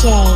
D J.